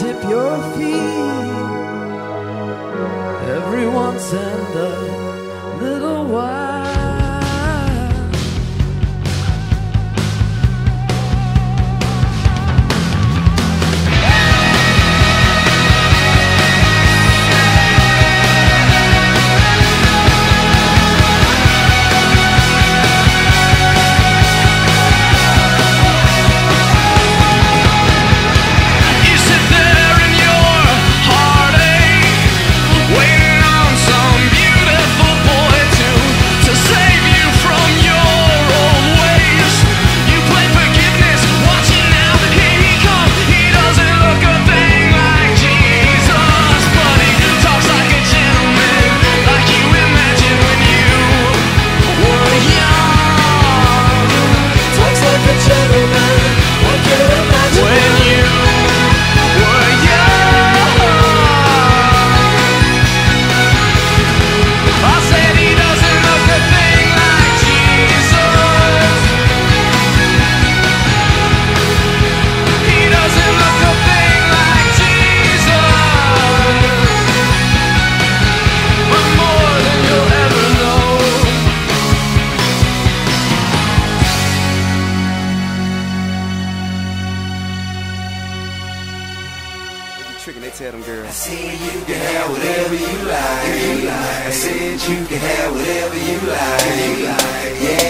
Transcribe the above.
tip your feet every once in a little while. tricking, they tell them girls. I said you can have whatever you like. You like. I said you can have whatever you like. You like. Yeah.